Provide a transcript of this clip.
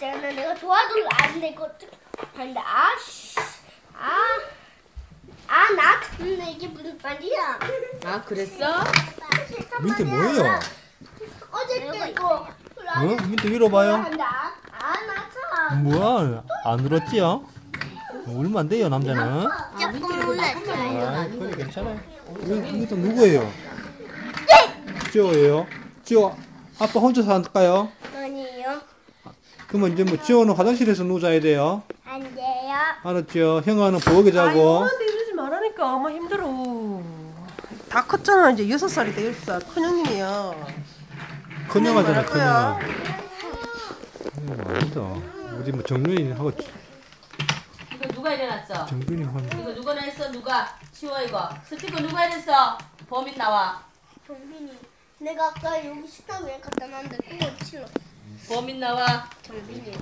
있잖아. 내가 도와도 안 되거든. 근데 아씨, 아, 아, 나 근데 이게 무슨 말이야? 아 그랬어? 밑에 뭐예요? 어제 이거. 어? 밑에 밀어봐요. 근데 아, 아, 나 참. 뭐야? 안 울었지요? 울면 안 돼요, 남자는. 조금 놀랐어요. 아, 그래 괜찮아요. 이거, 이것도 누구예요? 지호예요. 지호, 아빠 혼자 살까요? 아니요. 그러면 이제 뭐 지호는 화장실에서 누워자야 돼요. 안 돼요. 알았죠? 형아는 부엌에 아 자고. 형한테 이러지 말라니까 엄마 힘들어 다 컸잖아 이제 여섯 살이다 여섯 살 큰 형님이야 큰 형아잖아, 뭐 거야? 큰형아. 아니다. 우리 뭐 정윤이 하고 이거 누가 일어났어? 정윤이 하면. 이거 누가 냈어? 누가? 치워 이거. 스티커 누가 해냈어? 범인 나와. 정빈이. 내가 아까 여기 식탁 위에 갖다 놨는데 그거 치러. 범인 나와. 정빈이.